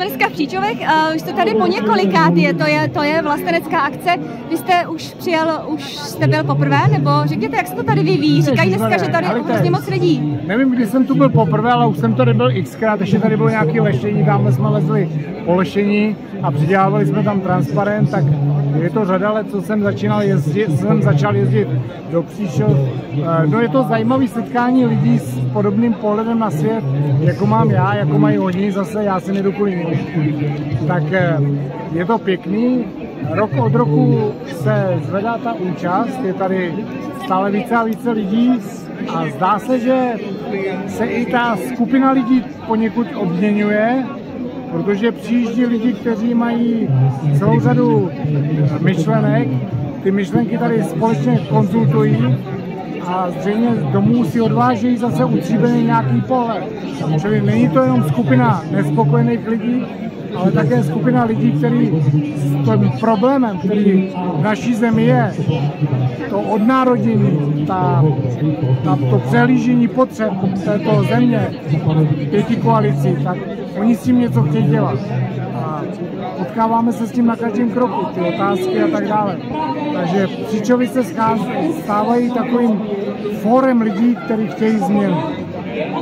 jsme dneska v Příčovech, uh, už jste tady po několikát, je, to, je, to je vlastenecká akce. Vy jste už přijel, už jste byl poprvé, nebo řekněte, jak se to tady vyvíjí? Říkají dneska, že tady je hrozně moc lidí. Nevím, kdy jsem tu byl poprvé, ale už jsem tady byl xkrát, ještě tady bylo nějaké lešení, tamhle jsme lezli po lešení a přidělávali jsme tam transparent, tak je to řada let, co jsem začínal jezdit, jsem začal jezdit do Příšov. Eh, no je to zajímavé setkání lidí s podobným pohledem na svět, jako mám já, jako mají oni, zase já si nedu kvůli Tak eh, je to pěkný, rok od roku se zvedá ta účast, je tady stále více a více lidí a zdá se, že se i ta skupina lidí poněkud obměňuje, protože přijíždí lidi, kteří mají celou řadu myšlenek, ty myšlenky tady společně konzultují a zřejmě domů si odvážejí zase utříbený nějaký pohled. Čili není to jenom skupina nespokojených lidí, ale také skupina lidí, kteří s tím problémem, který v naší zemi je, to odnárodění, ta, ta, to přehlížení potřeb této země, pěti koalicí, tak oni s tím něco chtějí dělat. A potkáváme se s tím na každém kroku, ty otázky a tak dále. Takže Příčovice stávají takovým fórem lidí, kteří chtějí změnu.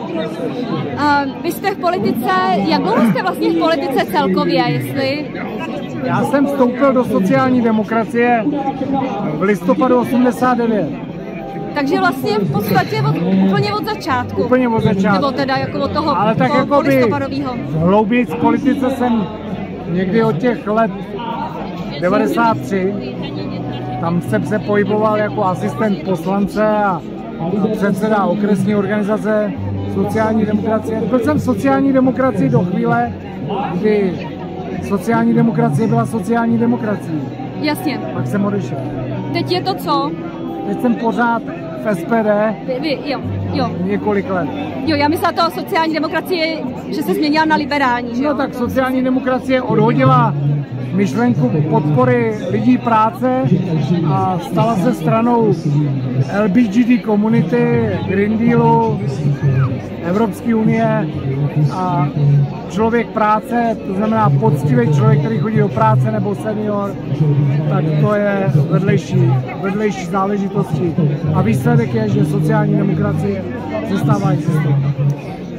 Uh, vy jste v politice, jak dlouho jste vlastně v politice celkově, jestli? Já jsem vstoupil do sociální demokracie v listopadu 89. Takže vlastně v podstatě od, úplně od začátku. Úplně od začátku. Nebo teda jako od toho Ale tak jako listopadového. Hlouběji v politice jsem někdy od těch let 93. Tam jsem se pohyboval jako asistent poslance a předseda okresní organizace sociální demokracie. Byl jsem v sociální demokracii do chvíle, kdy sociální demokracie byla sociální demokracií. Jasně. Pak jsem odešel. Teď je to co? Teď jsem pořád v SPD. Vy, vy, jo, jo. Několik let. Jo, já myslela to sociální demokracie, že se změnila na liberální, že No tak sociální demokracie odhodila myšlenku podpory lidí práce a stala se stranou LBGD komunity, Green Dealu, Evropské unie a člověk práce, to znamená poctivý člověk, který chodí do práce nebo senior, tak to je vedlejší, vedlejší záležitosti. A výsledek je, že sociální demokracie přestává existovat.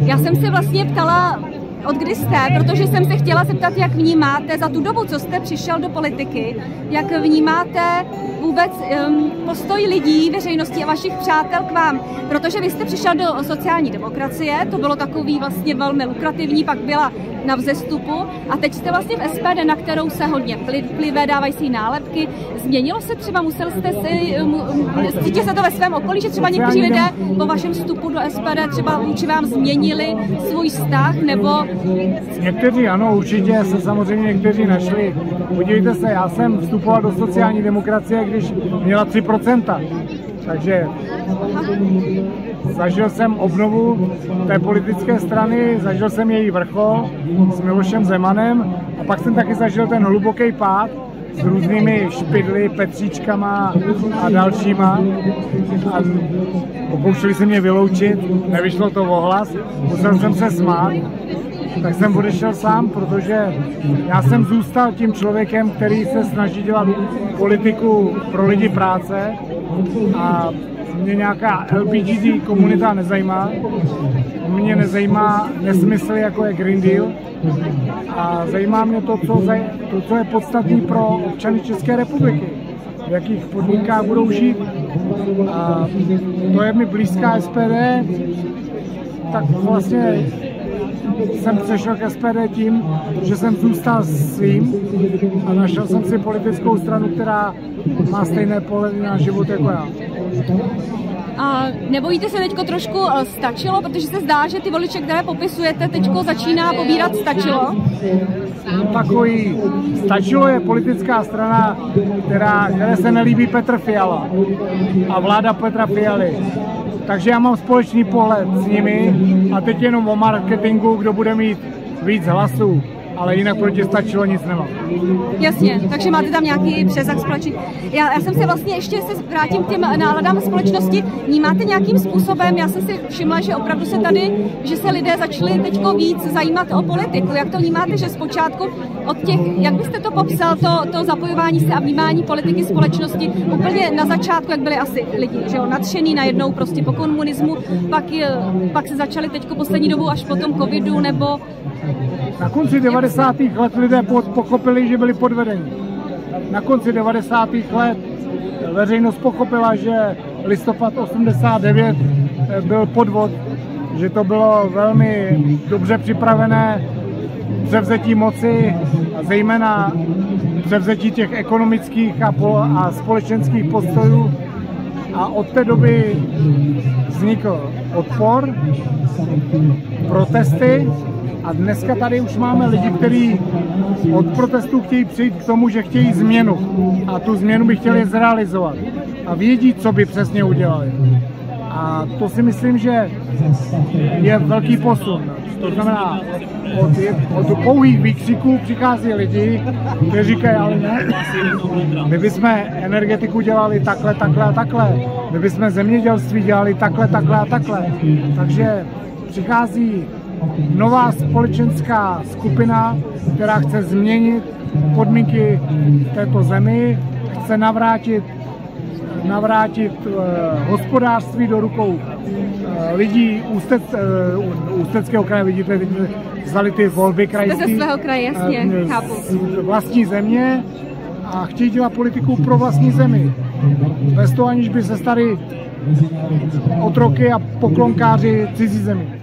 Já jsem se vlastně ptala od kdy jste, protože jsem se chtěla zeptat, jak vnímáte za tu dobu, co jste přišel do politiky, jak vnímáte vůbec um, postoj lidí, veřejnosti a vašich přátel k vám, protože vy jste přišel do sociální demokracie, to bylo takový vlastně velmi lukrativní, pak byla na vzestupu a teď jste vlastně v SPD, na kterou se hodně plivé, dávají si nálepky. Změnilo se třeba, musel jste si, cítíte se to ve svém okolí, že třeba někteří lidé po vašem vstupu do SPD třeba vůči vám změnili svůj vztah, nebo... Někteří ano, určitě se samozřejmě někteří našli. Podívejte se, já jsem vstupoval do sociální demokracie, když měla 3%. Takže zažil jsem obnovu té politické strany, zažil jsem její vrchol s Milošem Zemanem a pak jsem taky zažil ten hluboký pád s různými špidly, petříčkama a dalšíma. A pokoušeli se mě vyloučit, nevyšlo to ohlas, musel jsem se smát tak jsem odešel sám, protože já jsem zůstal tím člověkem, který se snaží dělat politiku pro lidi práce a mě nějaká LBGD komunita nezajímá. Mě nezajímá nesmysly, jako je Green Deal. A zajímá mě to, co, to, co je podstatné pro občany České republiky. V jakých podmínkách budou žít. A to je mi blízká SPD, tak vlastně jsem přešel k SPD tím, že jsem zůstal svým a našel jsem si politickou stranu, která má stejné pohledy na život jako já. A nebojíte se teďko trošku eh, stačilo, protože se zdá, že ty voliče, které popisujete, teďko začíná pobírat stačilo? Takový stačilo je politická strana, která, které se nelíbí Petr Fiala a vláda Petra Fialy. Takže já mám společný pohled s nimi a teď jenom o marketingu, kdo bude mít víc hlasů. Ale jinak proti stačilo nic nemám. Jasně, takže máte tam nějaký přezak společný. Já, já jsem se vlastně ještě se vrátím k těm náladám společnosti. Vnímáte nějakým způsobem, já jsem si všimla, že opravdu se tady, že se lidé začali teď víc zajímat o politiku. Jak to vnímáte, že zpočátku od těch, jak byste to popsal, to, to zapojování se a vnímání politiky společnosti úplně na začátku, jak byli asi lidi, že jo, nadšený najednou prostě po komunismu, pak, pak se začali teď poslední dobu až po tom covidu, nebo na konci 90. let lidé pochopili, že byli podvedení. Na konci 90. let veřejnost pochopila, že listopad 89 eh, byl podvod, že to bylo velmi dobře připravené převzetí moci, a zejména převzetí těch ekonomických a, pol- a společenských postojů. A od té doby vznikl odpor, protesty a dneska tady už máme lidi, kteří od protestů chtějí přijít k tomu, že chtějí změnu. A tu změnu by chtěli zrealizovat. A vědí, co by přesně udělali. A to si myslím, že je velký posun. To znamená, od, od pouhých výkřiků přichází lidi, kteří říkají, ale ne, my bychom energetiku dělali takhle, takhle a takhle. My bychom zemědělství dělali takhle, takhle a takhle. Takže přichází nová společenská skupina, která chce změnit podmínky v této zemi, chce navrátit, navrátit uh, hospodářství do rukou uh, lidí Ústec, uh, Ústeckého kraje, vidíte, vidíte, vzali ty volby krajské. Ze svého kraje, jasně, uh, chápu. Vlastní země a chtějí dělat politiku pro vlastní zemi. Bez toho, aniž by se stali otroky a poklonkáři cizí zemi.